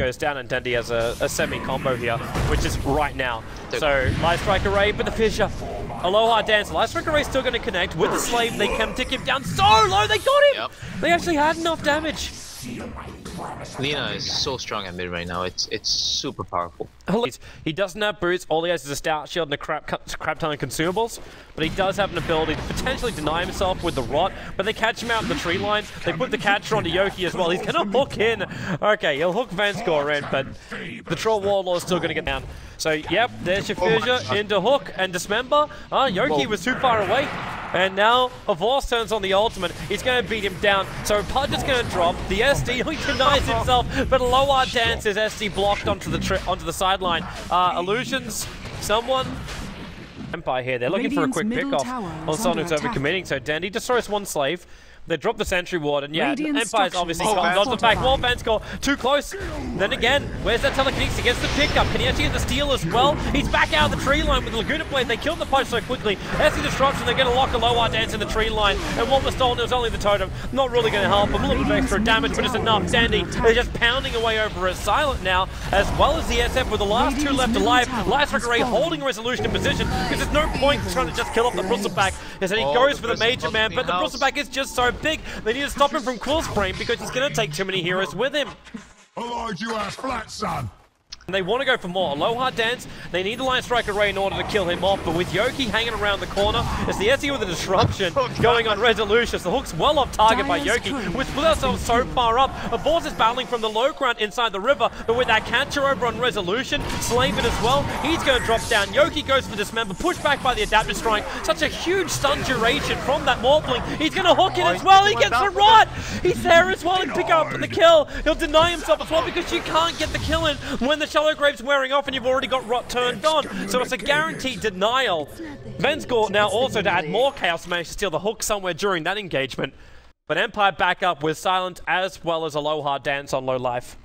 goes down and Dendi has a, a semi-combo here, which is right now. So, Light Strike Array, but the Fissure. Aloha Dance. Light Strike Array is still going to connect with the Slave. They can tick him down so low. They got him! Yep. They actually had enough damage. Lina is so strong at mid right now. It's it's super powerful. He's- He doesn't have boots, all he has is a stout shield and a crap, crap ton of consumables, but he does have an ability to potentially deny himself with the rot, but they catch him out in the tree line, they put the catcher onto Yoki as well, he's gonna hook in! Okay, he'll hook VANSKOR in, but the Troll Warlord is still gonna get down. So, yep, there's your fissure into hook and dismember. Ah, Yoki was too far away. And now, Havors turns on the ultimate. He's going to beat him down. So Pudge is going to drop. The SD, he denies himself, but Loa dances SD blocked onto the tri- onto the sideline. Uh, illusions, someone. Empire here. They're looking for a quick middle pickoff on someone who's overcommitting. So Dendi destroys one slave. They drop the sentry ward, and yeah, Radiant Empire's obviously structures got are dodge the back. Wall fortified. VANSKOR too close. Then again, where's that telekinesis? He gets the pickup. Can he actually get the steal as well? He's back out of the tree line with the Laguna Blade. They killed the punch so quickly. SC Disruption, they're going to lock a low dance in the tree line. And what was stolen, it was only the totem. Not really going to help him. A little bit of extra damage, but it's enough. Dendi is just pounding away over a silent now, as well as the SF with the last two left alive. tower Last has Ray holding resolution in position because there's no point trying to just kill off the Bristleback. As he Oh, goes the for the major man, but the being housed. Bristleback is just so big. They need to stop him from Quill Spray because he's going to take too many heroes with him. Allowed you out flat, son. And they want to go for more. Aloha Dance, they need the Light Strike Array in order to kill him off, but with Yoki hanging around the corner, it's the Essie with a disruption going on Resolution. The hook's well off target by Yoki. turret We split ourselves so far up. Avors is battling from the low ground inside the river, but with that catcher over on Resolution, Slaven as well, he's going to drop down. Yoki goes for dismember, pushed back by the Adaptive Strike. Such a huge stun duration from that Morphling. He's going to hook it Oh, as well. He gets the down rot. He's there as well and pick up the kill. He'll deny himself as well because you can't get the kill in when the Shallow Grave's wearing off and you've already got rot turned on. So it's a guaranteed denial. VANSKOR now also to add more chaos managed to steal the hook somewhere during that engagement. But Empire back up with Silent as well as Aloha Dance on low life.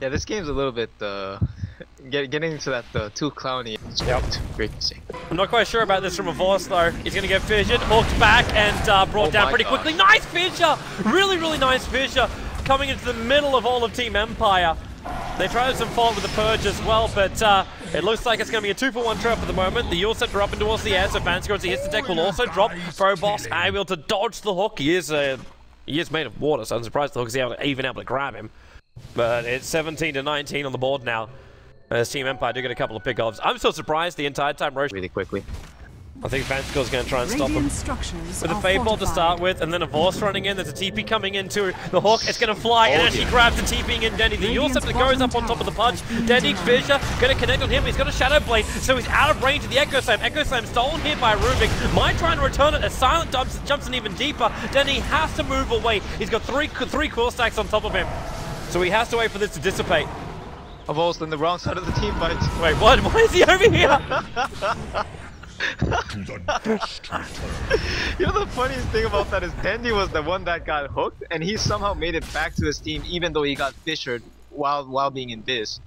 Yeah, this game's a little bit uh, get, getting into that uh, too clowny. It's great, great to see. I'm not quite sure about this from Avos though. He's going to get fissured, hooked back, and uh, brought Oh down pretty gosh. quickly. Nice fissure! Really, really nice fissure coming into the middle of all of Team Empire. They tried some fault with the Purge as well, but uh, it looks like it's going to be a two for one trap at the moment. The up and towards the air, so VANSKOR as he hits the deck will also drop. Phobos able to dodge the hook. He is, uh, he is made of water, so I'm surprised the hook's able to, even able to grab him. But it's 17 to 19 on the board now. As Team Empire do get a couple of pickoffs. I'm still surprised the entire time Roche. Really quickly. I think VANSKOR's going to try and stop him. Radiant With a are Fade Bolt to start with, and then a Vorce running in. There's a TP coming into the hook. It's going to fly, and Oh, as she yeah. grabs the TP in Dendi, the Eul's Scepter goes up on top of the punch. Dendi Fissure going to connect on him. He's got a Shadow Blade, so he's out of range of the Echo Slam. Echo Slam stolen here by Rubik. Might try and return it as Silent jumps, jumps in even deeper. Dendi has to move away. He's got three three core stacks on top of him. So he has to wait for this to dissipate. I've also on the wrong side of the team fight. Wait, what? Why is he over here? You know the funniest thing about that is Dendi was the one that got hooked, and he somehow made it back to his team, even though he got fissured while while being in biz.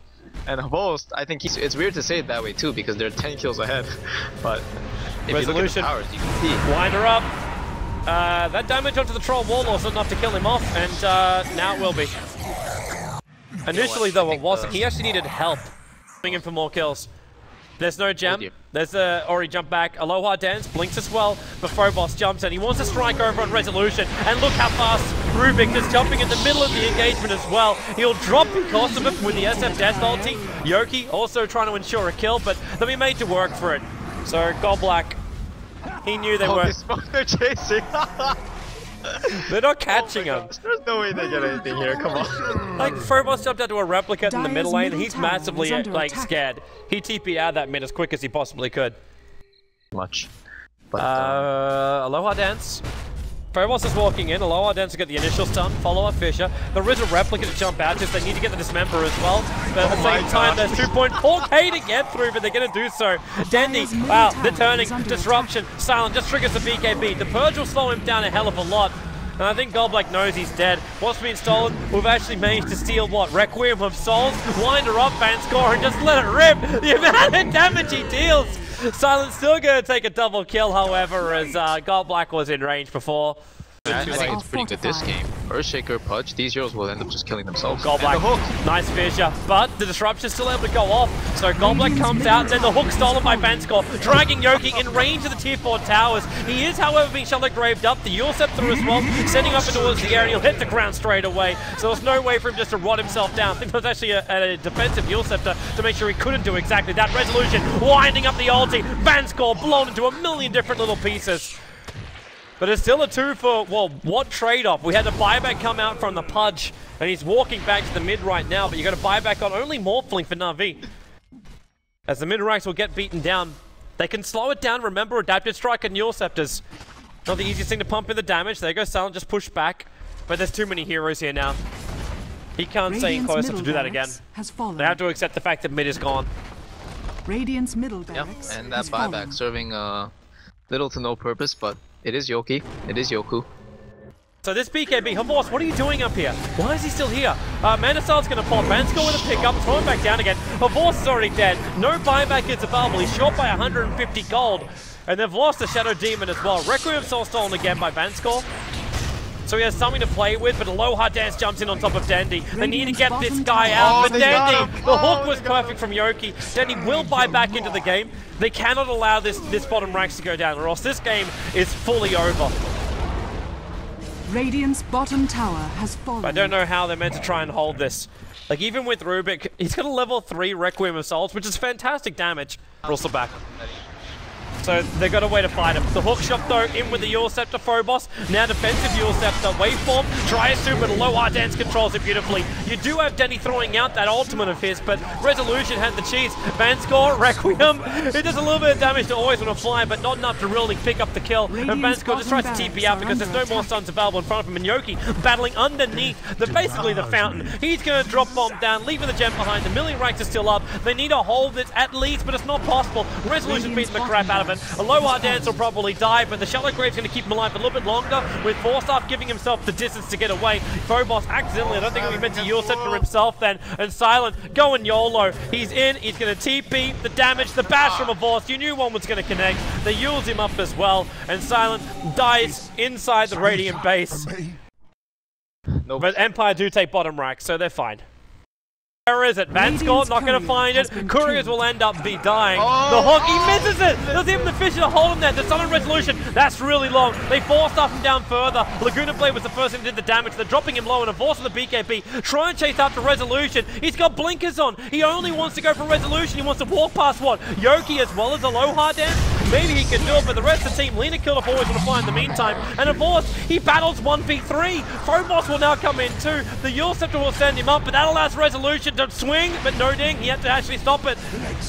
And Host, I think he's, it's weird to say it that way too, because they're 10 kills ahead. But if Resolution. you look at the powers, you can see. Wind her up. Uh, that damage onto the Troll Warlord is not enough to kill him off, and uh, now it will be. Initially, though, it wasn't. He actually needed help coming in for more kills. There's no gem. dear. There's a Ori jump back. Aloha Dance blinks as well, but Phobos jumps and he wants to strike over on Resolution. And look how fast Rubik is jumping in the middle of the engagement as well. He'll drop because of it with the SF Death ulti. Yoki also trying to ensure a kill, but they'll be made to work for it. So, Gold Black, he knew they Oh, were. they smoke, they're chasing. They're not catching him. There's no way they get anything here. Come on. Like, Phobos jumped out to a replicant in the middle lane, he's massively, like, attack. scared. He TP'd out that mid as quick as he possibly could. Much. But uh, Uh, Aloha Dance. Phobos is walking in. Aloha Dance to get the initial stun, follow up Fissure. There is a replicant to jump out to, so they need to get the Dismember as well. But at the Oh my same time, there's 2.4k to get through, but they're going to do so. Dendi, wow, tower they're turning. is under Disruption, Silent just triggers the BKB. The Purge will slow him down a hell of a lot. And I think Goldblack knows he's dead. What's been stolen? We've actually managed to steal what? Requiem of Souls? Wind her up, fan score, and just let it rip. The amount of damage he deals. Silent's still going to take a double kill, however, as uh, Goldblack was in range before. I, I think it's pretty good this game. Earthshaker, Pudge, these heroes will end up just killing themselves. Goldblack, And the hook! nice fissure, but the disruption's still able to go off. So Goldblack comes out, then the hook stolen by VANSKOR, dragging Yoki in range of the tier 4 towers. He is, however, being shallow graved up. The Eul's Scepter as well, sending up towards the air, and he'll hit the ground straight away. So there's no way for him just to rot himself down. I think that was actually a, a defensive Eul's Scepter to make sure he couldn't do exactly that. Resolution winding up the ulti. VANSKOR blown into a million different little pieces. But it's still a two for, well, what trade-off? We had the buyback come out from the Pudge, and he's walking back to the mid right now, but you got a buyback on only Morphling for Na'Vi. As the mid ranks will get beaten down, they can slow it down. Remember, Adaptive Strike and Eul's Scepters. Not the easiest thing to pump in the damage. There goes Silent, just push back. But there's too many heroes here now. He can't stay in close enough to do that again. Has fallen. They have to accept the fact that mid is gone. Radiant's middle Yep, and that has buyback fallen. serving uh, little to no purpose, but it is Yoki, it is Yoku. So this BKB, Havors, what are you doing up here? Why is he still here? Uh, Manasar's gonna pop. VANSKOR with a pickup, throw him back down again. Havors is already dead. No buyback is available. He's short by 150 gold. And they've lost the Shadow Demon as well. Requiem Soul stolen again by VANSKOR. So he has something to play with, but Aloha Dance jumps in on top of Dendi. They need to get this guy out, Oh, but Dendi, him. the Oh, hook was perfect from Yoki. Dendi will buy back into the game. They cannot allow this, this bottom ranks to go down, or else this game is fully over. Radiant's bottom tower has fallen. I don't know how they're meant to try and hold this. Like, even with Rubik, he's got a level 3 Requiem of Souls, which is fantastic damage. Also back. So they've got a way to fight him. The hook shot though, in with the Eul's Scepter Phobos. Now defensive Eul's Scepter. Waveform tries to, but Aloha Dance controls it beautifully. You do have Dendi throwing out that ultimate of his, but Resolution had the cheese. VANSKOR, Requiem. It does a little bit of damage to always want to fly, but not enough to really pick up the kill. And Radiant's VANSKOR just tries to bottom TP out because there's no more attack. stuns available in front of him. And Yoki battling underneath the basically the fountain. He's going to drop bomb down, leaving the gem behind. The million ranks are still up. They need to hold this at least, but it's not possible. Resolution beating the crap out of it. Aloha Dance will probably die, but the Shallow Grave's going to keep him alive a little bit longer, with Force Staff giving himself the distance to get away. Phobos accidentally, I don't think he meant to Yule for himself then, and Silent going YOLO. He's in, he's going to TP, the damage, the bash from a Vorce. You knew one was going to connect. They Yules him up as well, and Silent dies inside the Radiant base. But Empire do take bottom rack, so they're fine. Where is it? VANSKOR Radiant's not going to find it. has Couriers will end up be dying. Oh, the hook, he misses it. There's even the Fissure to hold him there. The Summon Resolution, that's really long. They forced off him down further. Laguna Blade was the first thing that did the damage. They're dropping him low and a force of the BKB. Try and chase after Resolution. He's got blinkers on. He only wants to go for Resolution. He wants to walk past what? Yoki as well as Aloha Dance? Maybe he can do it, but the rest of the team, Lina killed off always going to fly in the meantime. And of course, he battles 1v3. Phobos will now come in too. The Eul's Scepter will send him up, but that allows Resolution to swing, but no ding. He had to actually stop it.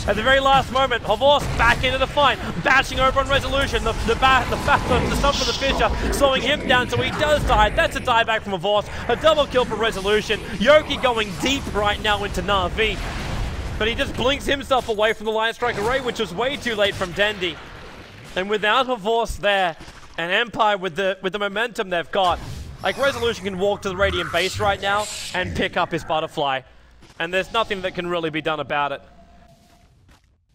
At the very last moment, Havors back into the fight, bashing over on Resolution. The the bat, the bat, the stump of the Fissure, slowing him down, so he does die. That's a die back from Havors. A double kill for Resolution. Yoki going deep right now into Na'Vi. But he just blinks himself away from the Light Strike Array, which was way too late from Dendi. And without a force there, and Empire with the with the momentum they've got, like Resolution can walk to the Radiant base right now and pick up his butterfly. And there's nothing that can really be done about it.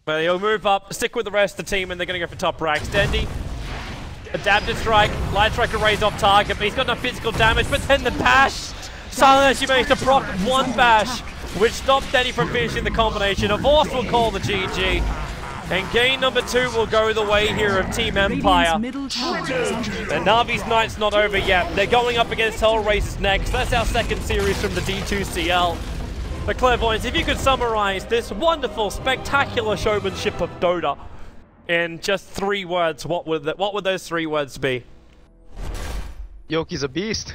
But he'll move up, stick with the rest of the team, and they're going to go for top ranks. Dendi, adaptive strike, light strike arrays off target, but he's got no physical damage. But then the bash, Silent actually managed to proc one bash, which stopped Dendi from finishing the combination. A force will call the GG. And game number two will go the way here of Team Empire. Radiant's middle tower is under attack. And Navi's night's not over yet. They're going up against HellRaisers next. That's our second series from the D2CL. The Clairvoyants, if you could summarize this wonderful, spectacular showmanship of Dota in just three words, what would that, what would those three words be? Yoki's a beast.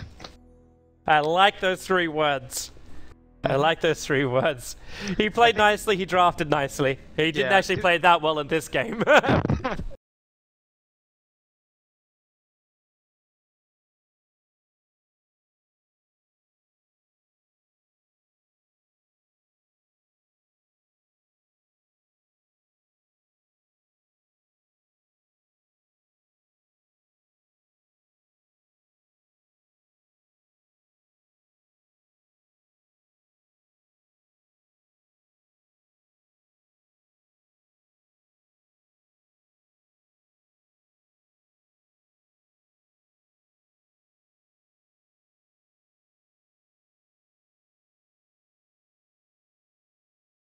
I like those three words. I like those three words. He played nicely, he drafted nicely. He didn't Yeah, actually play that well in this game.